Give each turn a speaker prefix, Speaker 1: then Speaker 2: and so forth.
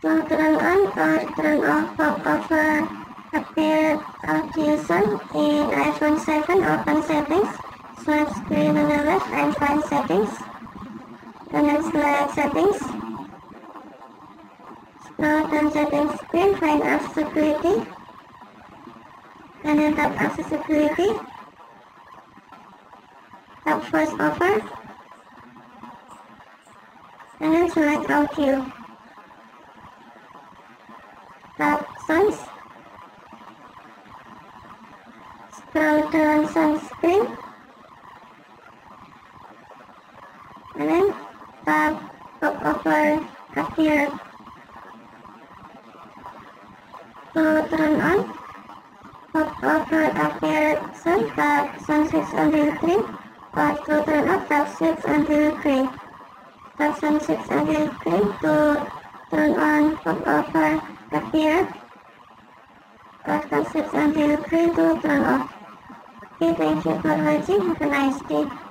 Speaker 1: turn on or turn off pop-over appear option in iPhone 7 open settings swipe screen on the left and find settings and then select settings scroll down settings screen find security and then tap accessibility, tap VoiceOver and then select audio tap songs scroll down sunscreen and then tap pop over appear to turn on. Pop over appear sun tap sun 6 until 3 or to turn off tap 6 until 3 tap sun 6 until 3 to turn on pop over appear or tap 6 until 3 to turn off Okay, thank you for watching. Have a nice day.